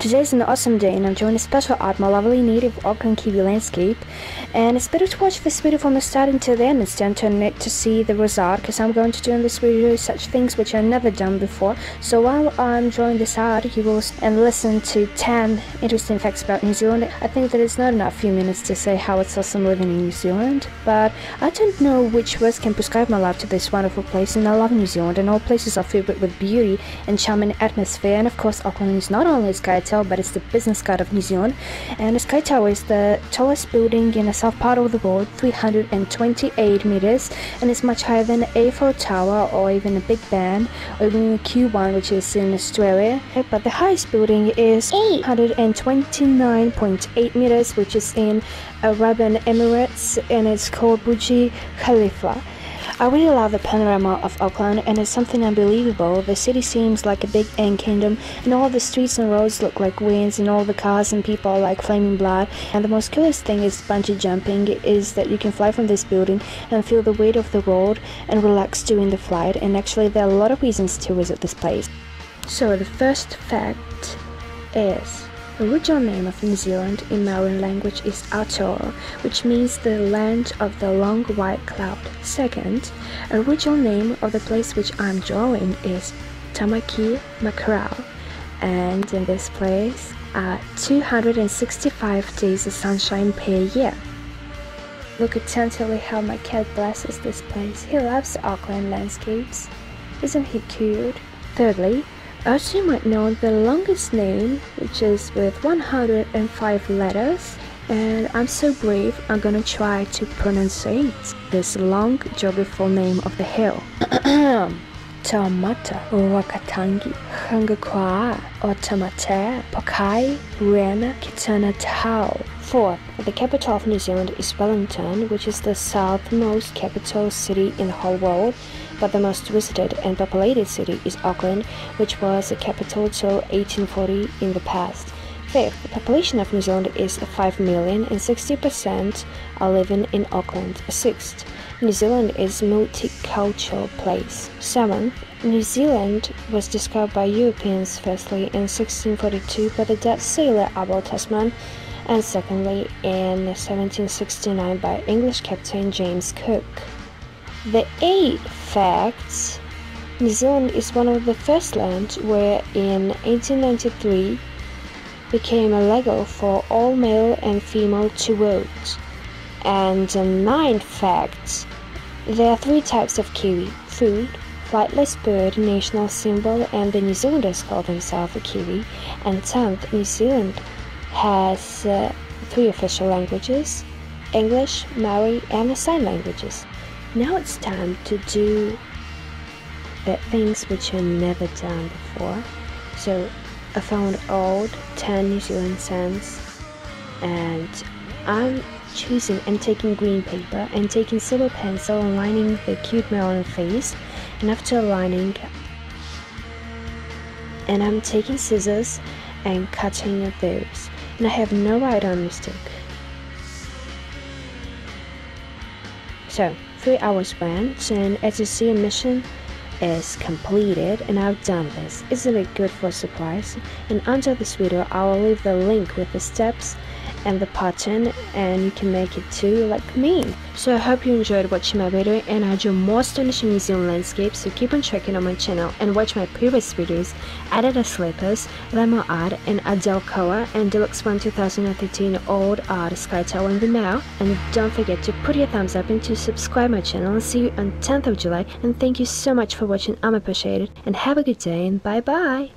Today's an awesome day and I'm enjoying a special art, my lovely native Auckland Kiwi landscape. And it's better to watch this video from the start until the end instead turn it to see the result because I'm going to do in this video such things which I've never done before. So while I'm drawing this art, you will and listen to 10 interesting facts about New Zealand. I think that it's not enough few minutes to say how it's awesome living in New Zealand, but I don't know which words can prescribe my love to this wonderful place and I love New Zealand and all places are filled with beauty and charming atmosphere and of course Auckland is not only a sky But it's the business card of New Zealand. And the Sky Tower is the tallest building in the south part of the world, 328 meters, and it's much higher than the Eiffel Tower or even the Big Ben or even the Q1, which is in Australia. But the highest building is 829.8 meters, which is in Arab Emirates, and it's called Burj Khalifa. I really love the panorama of Auckland and it's something unbelievable. The city seems like a big ant kingdom and all the streets and roads look like winds and all the cars and people are like flaming blood. And the most coolest thing is bungee jumping is that you can fly from this building and feel the weight of the world and relax during the flight and actually there are a lot of reasons to visit this place. So the first fact is original name of New Zealand in Maori language is Aotearoa, which means the land of the long white cloud. Second, original name of the place which I'm drawing is Tamaki Makaurau, and in this place are 265 days of sunshine per year. Look attentively how my cat blesses this place. He loves Auckland landscapes. Isn't he cute? Thirdly, as you might know, the longest name, which is with 105 letters, and I'm so brave, I'm gonna try to pronunciate this long geographical name of the hill. Taumata, Wakatangi, Hangakwa, Otamate, Pokai, Rena, Kitana Tau. Fourth, the capital of New Zealand is Wellington, which is the southmost capital city in the whole world but the most visited and populated city is Auckland, which was the capital till 1840 in the past. Fifth, the population of New Zealand is 5 million and 60% are living in Auckland. Sixth, New Zealand is a multicultural place. Seventh, New Zealand was discovered by Europeans firstly in 1642 by the Dutch sailor Abel Tasman and secondly in 1769 by English captain James Cook. The eighth fact New Zealand is one of the first lands where in 1893 became illegal for all male and female to vote. And the ninth fact there are three types of kiwi food, flightless bird, national symbol, and the New Zealanders call themselves a kiwi. And tenth, New Zealand has uh, three official languages English, Maori, and the sign languages. Now it's time to do the things which I've never done before. So I found old 10 New Zealand cents. And I'm choosing and taking green paper and taking silver pencil and lining the cute melon face. And after lining and I'm taking scissors and cutting those and I have no right or mistake. So Three hours went, and as you see, a mission is completed and I've done this. Isn't it good for surprise? And under this video, I will leave the link with the steps and the pattern and you can make it too like me. So I hope you enjoyed watching my video and I do more astonishing New Zealand landscapes so keep on checking on my channel and watch my previous videos Adidas Slippers, Lemur Art and Adele Koa and Deluxe One 2013 Old Art Sky Tower in the mail and don't forget to put your thumbs up and to subscribe my channel and see you on 10th of July and thank you so much for watching I'm appreciated and have a good day and bye bye!